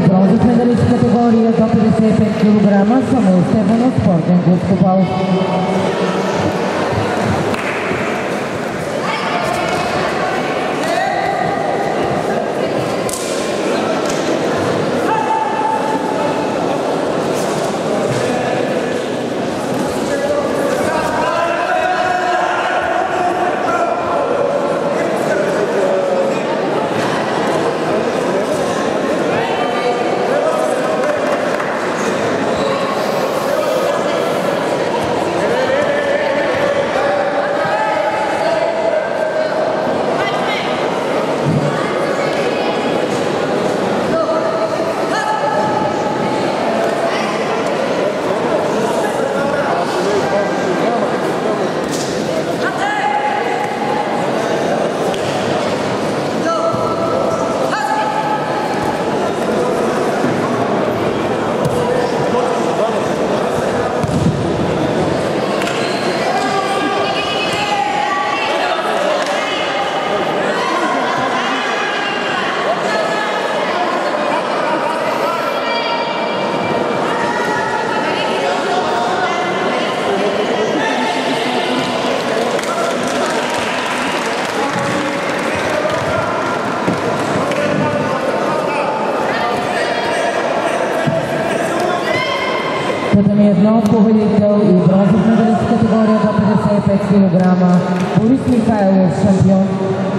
bronze. Os medalhistas de categoria WBC 100 kg são o Stefano Sport, Augusto Paulo. Potem jedno победител и бронзов медалист в категория до 55 кг Борис Михайлов, шампион.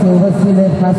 Silva se faz